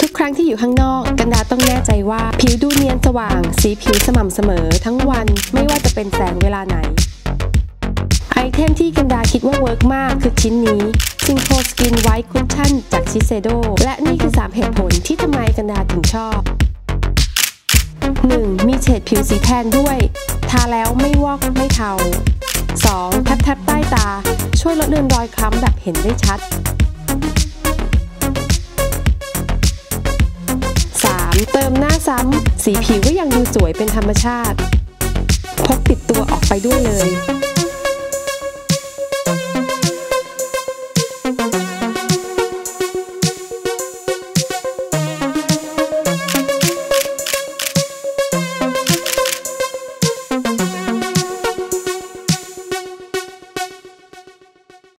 ทุกครั้งที่อยู่ข้างนอก กันดาต้องแน่ใจว่า ผิวดูเนียนสว่าง สีผิวสม่ำเสมอ ทั้งวันไม่ว่าจะเป็นแสงเวลาไหน item ที่กันดาคิดว่า work มากคือชิ้นนี้ s i n c o Skin White Cushion จากชิเซโดและนี่คือ 3 เหตุผลที่ทำไมกันดาถึงชอบ 1. มีเฉดผิวสีแทนด้วย ทาแล้วไม่วอกไม่เทา 2. tap tap ใต้ตา ช่วยลดเลือนรอยคล้ำแบบเห็นได้ชัด เติมหน้าซ้ำ สีผิวก็ยังดูสวยเป็นธรรมชาติพกติดตัวออกไปด้วยเลย